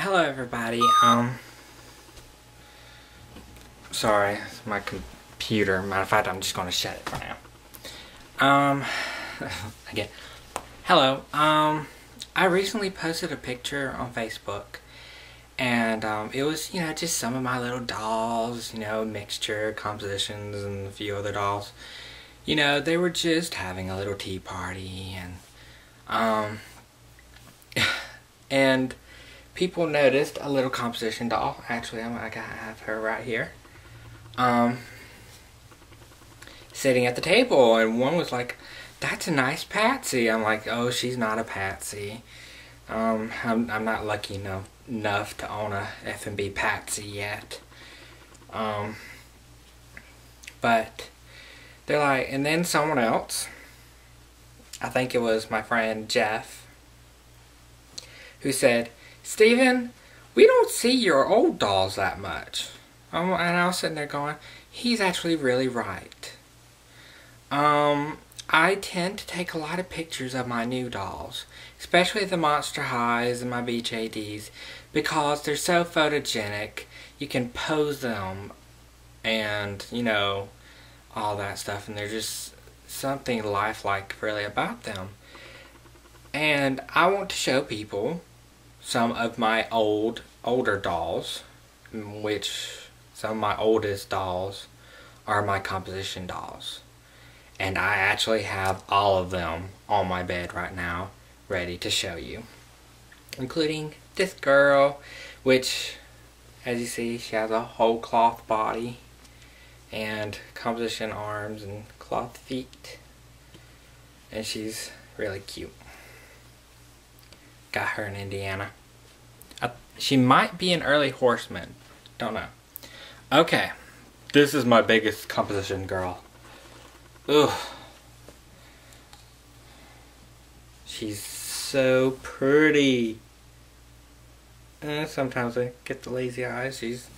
Hello everybody, um, sorry, my computer, matter of fact, I'm just gonna shut it for now. Um, again, hello, um, I recently posted a picture on Facebook, and, um, it was, you know, just some of my little dolls, you know, mixture, compositions, and a few other dolls. You know, they were just having a little tea party, and, um, and people noticed a little composition doll. Actually, I'm, I have her right here. Um, sitting at the table, and one was like, "That's a nice patsy." I'm like, "Oh, she's not a patsy. Um, I'm I'm not lucky enough enough to own a F&B patsy yet." Um, but they're like, and then someone else. I think it was my friend Jeff who said, Steven, we don't see your old dolls that much. Um, and I was sitting there going, he's actually really right. Um, I tend to take a lot of pictures of my new dolls, especially the Monster Highs and my Beach because they're so photogenic. You can pose them and, you know, all that stuff, and there's just something lifelike really about them. And I want to show people some of my old, older dolls, which some of my oldest dolls are my composition dolls. And I actually have all of them on my bed right now, ready to show you. Including this girl, which, as you see, she has a whole cloth body and composition arms and cloth feet. And she's really cute. Got her in Indiana. She might be an early Horsman. Don't know. Okay. This is my biggest composition girl. Ugh. She's so pretty. Eh, sometimes I get the lazy eyes. She's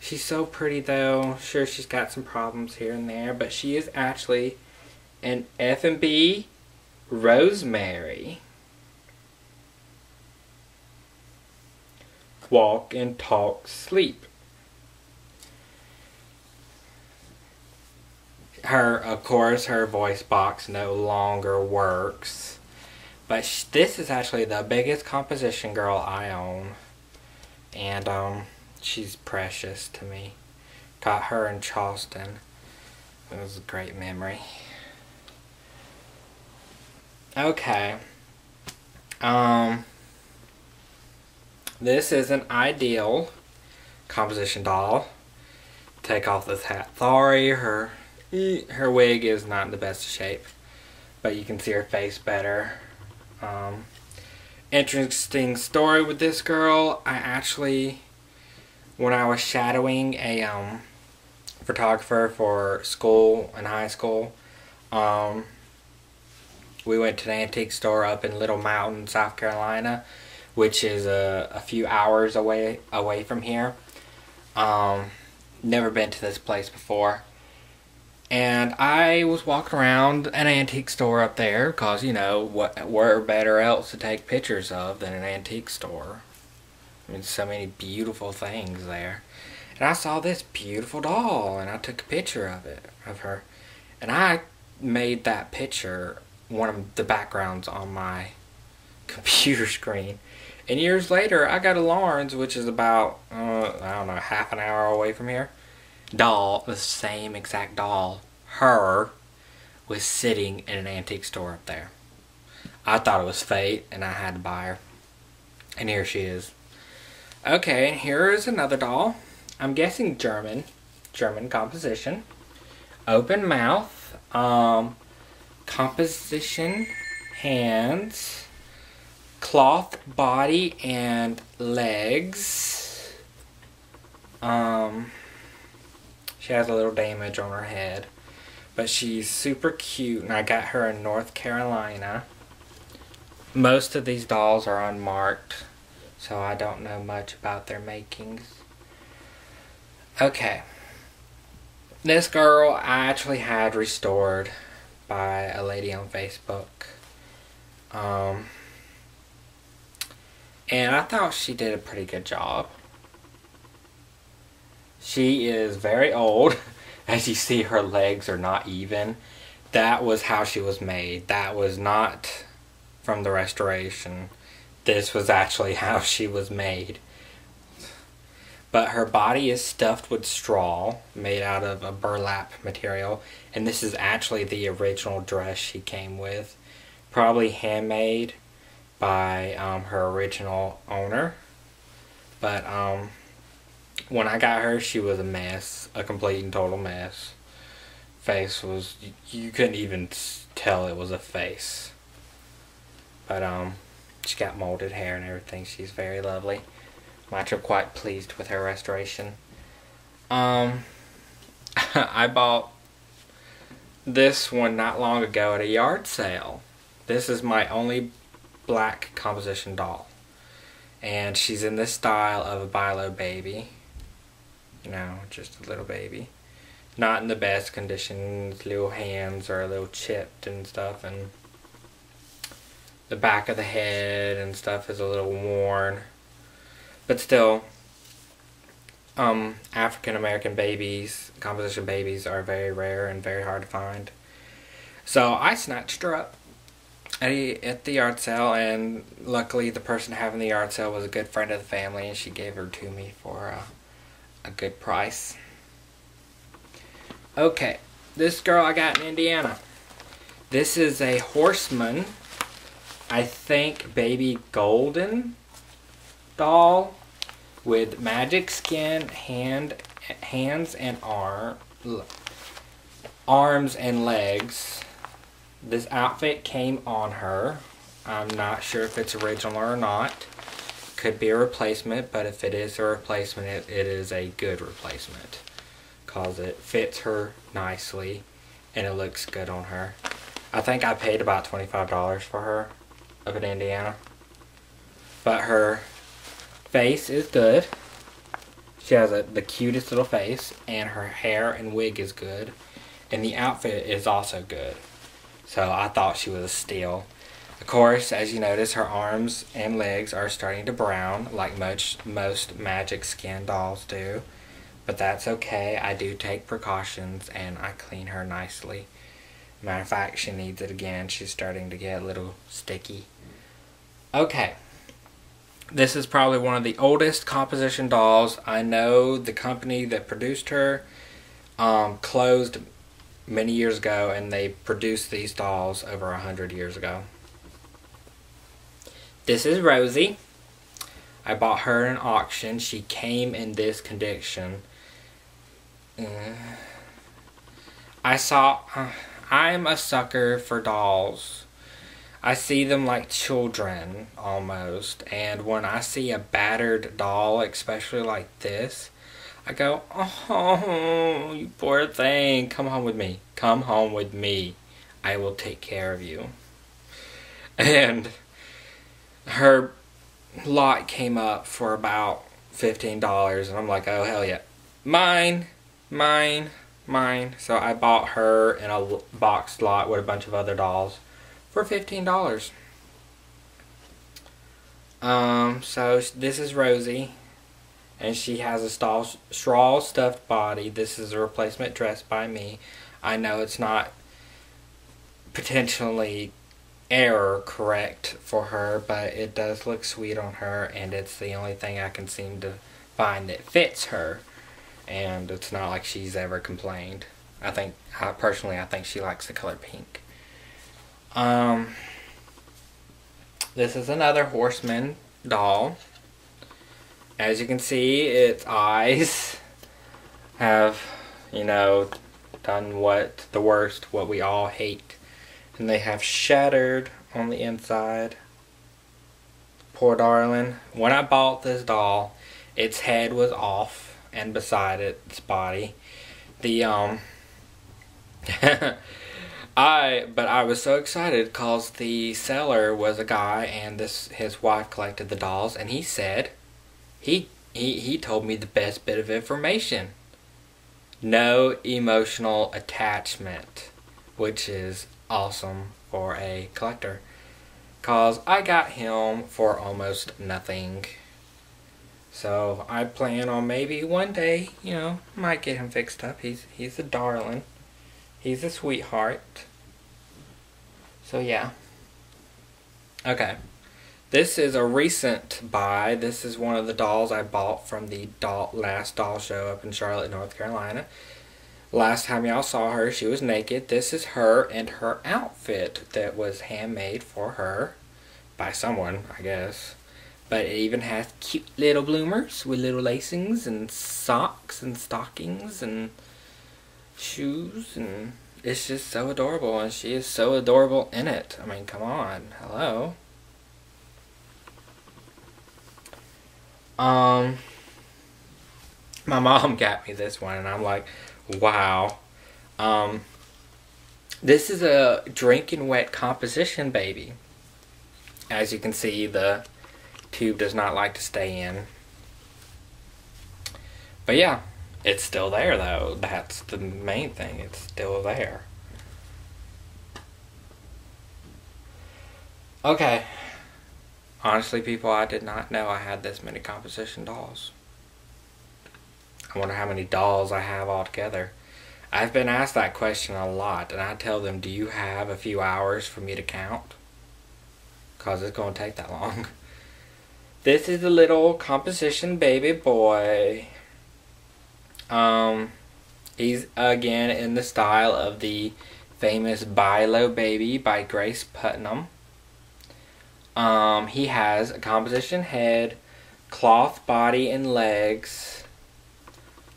she's so pretty though. Sure, she's got some problems here and there, but she is actually an F&B Rosemary. Walk and talk, sleep. Her, of course, her voice box no longer works. But this is actually the biggest composition girl I own. And, um, she's precious to me. Got her in Charleston. It was a great memory. Okay. Um... This is an ideal composition doll. Take off this hat. Sorry, her her wig is not in the best shape, but you can see her face better. Um, interesting story with this girl. I actually, when I was shadowing a um, photographer for school and high school, um, we went to an antique store up in Little Mountain, South Carolina which is a, a few hours away away from here. Um, never been to this place before. And I was walking around an antique store up there because, you know, what where better else to take pictures of than an antique store? I mean, so many beautiful things there. And I saw this beautiful doll and I took a picture of it, of her. And I made that picture one of the backgrounds on my computer screen. And years later, I got a Laurens, which is about, uh, I don't know, half an hour away from here. Doll, the same exact doll, her, was sitting in an antique store up there. I thought it was fate, and I had to buy her. And here she is. Okay, here is another doll. I'm guessing German. German composition. Open mouth. Um, composition. Hands cloth body and legs. Um, she has a little damage on her head. But she's super cute, and I got her in North Carolina. Most of these dolls are unmarked, so I don't know much about their makings. Okay. This girl I actually had restored by a lady on Facebook. Um, And I thought she did a pretty good job. She is very old. As you see, her legs are not even. That was how she was made. That was not from the restoration. This was actually how she was made. But her body is stuffed with straw made out of a burlap material. And this is actually the original dress she came with. Probably handmade by um, her original owner. But um, when I got her, she was a mess, a complete and total mess. Face was you couldn't even tell it was a face. But um, she got molded hair and everything. She's very lovely. I'm actually quite pleased with her restoration. Um, I bought this one not long ago at a yard sale. This is my only black composition doll. And she's in this style of a Bye-Lo baby. You know, just a little baby. Not in the best condition. Little hands are a little chipped and stuff. And the back of the head and stuff is a little worn. But still, um, African American babies, composition babies, are very rare and very hard to find. So I snatched her up at, the yard sale, and luckily the person having the yard sale was a good friend of the family, and she gave her to me for a, a good price. Okay, this girl I got in Indiana. This is a Horsman, I think baby golden doll with magic skin, hand, hands and arm, arms and legs this outfit came on her. I'm not sure if it's original or not. Could be a replacement, but if it is a replacement, it, it is a good replacement. Because it fits her nicely and it looks good on her. I think I paid about $25 for her up in Indiana. But her face is good. She has a, the cutest little face, and her hair and wig is good. And the outfit is also good. So I thought she was a steal. Of course, as you notice, her arms and legs are starting to brown like most, most magic skin dolls do. But that's okay. I do take precautions and I clean her nicely. Matter of fact, she needs it again. She's starting to get a little sticky. Okay. This is probably one of the oldest composition dolls. I know the company that produced her um, closed many years ago and they produced these dolls over a hundred years ago. This is Rosie. I bought her at an auction. She came in this condition. Uh, I saw. Uh, I'm a sucker for dolls. I see them like children almost. And when I see a battered doll, especially like this, I go, oh, you poor thing. Come home with me. Come home with me. I will take care of you. And her lot came up for about $15. And I'm like, oh, hell yeah. Mine, mine, mine. So I bought her in a boxed lot with a bunch of other dolls for $15. Um, so this is Rosie and she has a straw stuffed body. This is a replacement dress by me. I know it's not potentially error correct for her, but it does look sweet on her, and it's the only thing I can seem to find that fits her. And it's not like she's ever complained. I think, I, personally, I think she likes the color pink. Um, this is another Horsman doll. As you can see, its eyes have, you know, done what the worst, what we all hate. And they have shattered on the inside. Poor darling. When I bought this doll, its head was off and beside its body. The, um, I, but I was so excited because the seller was a guy and this, his wife collected the dolls and he said, he, he, he told me the best bit of information. No emotional attachment, which is awesome for a collector. Cause I got him for almost nothing. So I plan on maybe one day, you know, might get him fixed up. He's he's a darling. He's a sweetheart. So yeah. Okay. This is a recent buy. This is one of the dolls I bought from the doll, last doll show up in Charlotte, North Carolina. Last time y'all saw her, she was naked. This is her and her outfit that was handmade for her by someone, I guess. But it even has cute little bloomers with little lacings and socks and stockings and shoes and it's just so adorable and she is so adorable in it. I mean, come on. Hello. Um my mom got me this one and I'm like, wow. Um this is a drinking wet composition baby. As you can see, the tube does not like to stay in. But yeah, it's still there though. That's the main thing. It's still there. Okay. Honestly, people, I did not know I had this many composition dolls. I wonder how many dolls I have altogether. I've been asked that question a lot, and I tell them, do you have a few hours for me to count? Because it's going to take that long. This is a little composition baby boy. Um, he's again in the style of the famous Bye-Lo Baby by Grace Putnam. Um, he has a composition head, cloth body and legs,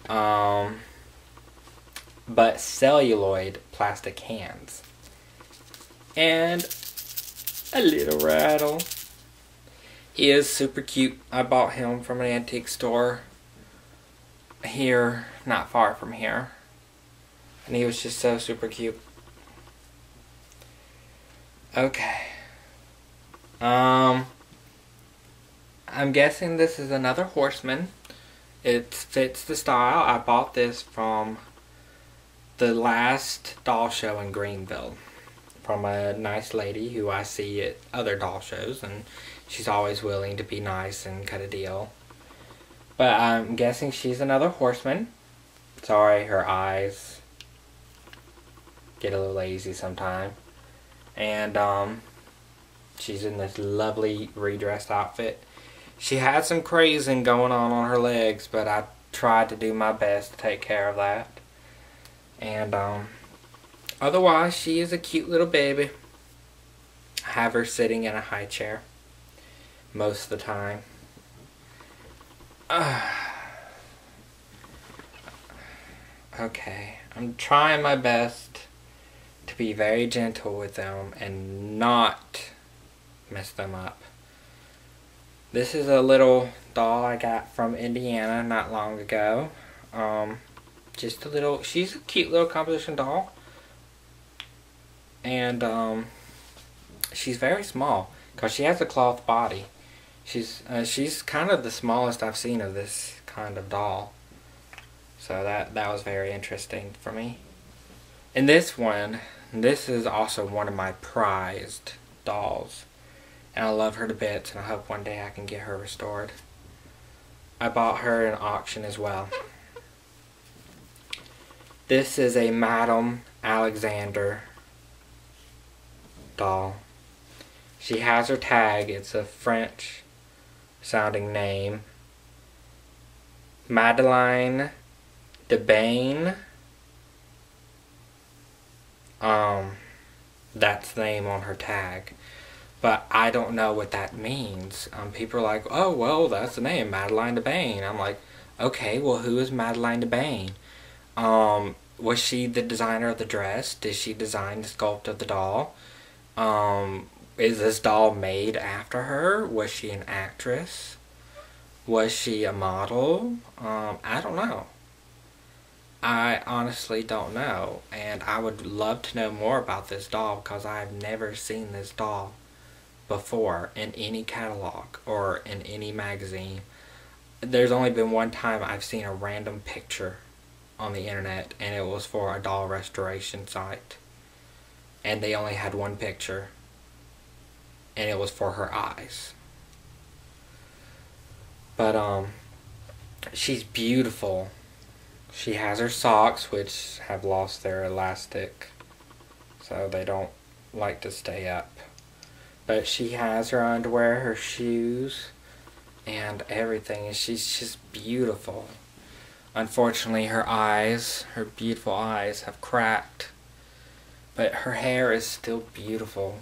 um, but celluloid plastic hands. And a little rattle. He is super cute. I bought him from an antique store here, not far from here. And he was just so super cute. Okay. Um, I'm guessing this is another Horsman. It fits the style. I bought this from the last doll show in Greenville from a nice lady who I see at other doll shows and she's always willing to be nice and cut a deal. But I'm guessing she's another Horsman. Sorry, her eyes get a little lazy sometime. And um, she's in this lovely redressed outfit. She had some crazing going on on her legs, but I tried to do my best to take care of that. And um, otherwise, she is a cute little baby. I have her sitting in a high chair most of the time. Uh, okay, I'm trying my best to be very gentle with them and not mess them up. This is a little doll I got from Indiana not long ago. Um, just a little, she's a cute little composition doll. And um, she's very small because she has a cloth body. She's uh, she's kind of the smallest I've seen of this kind of doll. So that that was very interesting for me. And this one, this is also one of my prized dolls. And I love her to bits and I hope one day I can get her restored. I bought her at an auction as well. This is a Madame Alexander doll. She has her tag. It's a French sounding name. Madelaine DuBain. Um, that's the name on her tag. But I don't know what that means. Um, people are like, oh, well, that's the name, Madelaine DuBain. I'm like, okay, well, who is Madelaine DuBain? Um, was she the designer of the dress? Did she design the sculpt of the doll? Um, is this doll made after her? Was she an actress? Was she a model? Um, I don't know. I honestly don't know. And I would love to know more about this doll because I've never seen this doll before in any catalog or in any magazine. There's only been one time I've seen a random picture on the internet and it was for a doll restoration site. And they only had one picture and it was for her eyes. But um she's beautiful. She has her socks which have lost their elastic so they don't like to stay up. But she has her underwear, her shoes, and everything and she's just beautiful. Unfortunately, her eyes, her beautiful eyes, have cracked. But her hair is still beautiful.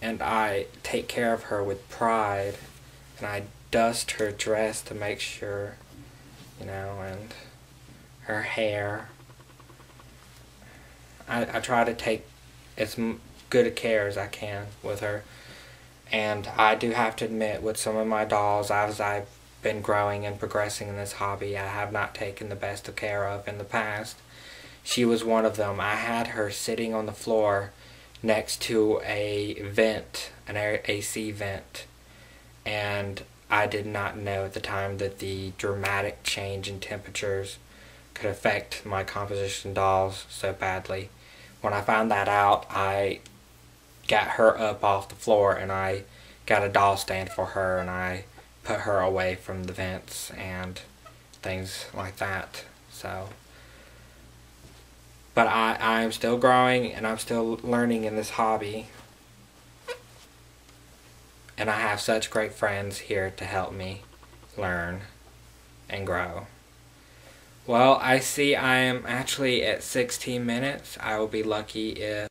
And I take care of her with pride. And I dust her dress to make sure, you know, and her hair. I, I try to take as good a care as I can with her. And I do have to admit, with some of my dolls, as I've been growing and progressing in this hobby, I have not taken the best of care of in the past. She was one of them. I had her sitting on the floor next to a vent, an AC vent, and I did not know at the time that the dramatic change in temperatures could affect my composition dolls so badly. When I found that out, I got her up off the floor and I got a doll stand for her and I put her away from the vents and things like that. So, but I, I'm still growing and I'm still learning in this hobby. And I have such great friends here to help me learn and grow. Well, I see I am actually at 16 minutes. I will be lucky if